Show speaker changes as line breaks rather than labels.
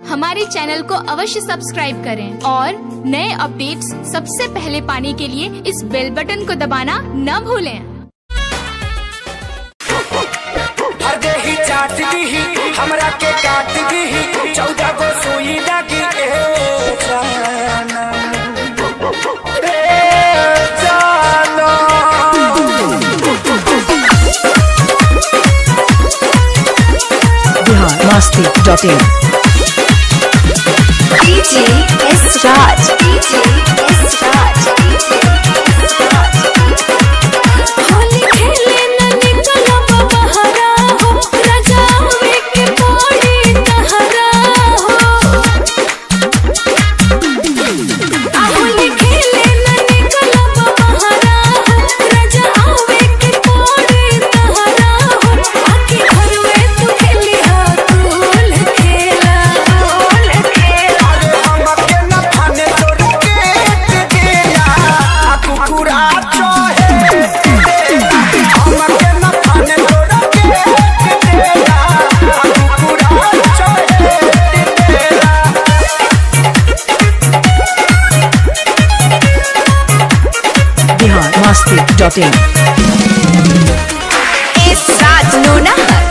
हमारे चैनल को अवश्य सब्सक्राइब करें और नए अपडेट्स सबसे पहले पाने के लिए इस बेल बटन को दबाना न भूलें।
हमरा
मस्ती डॉट इन डॉट इन
साथ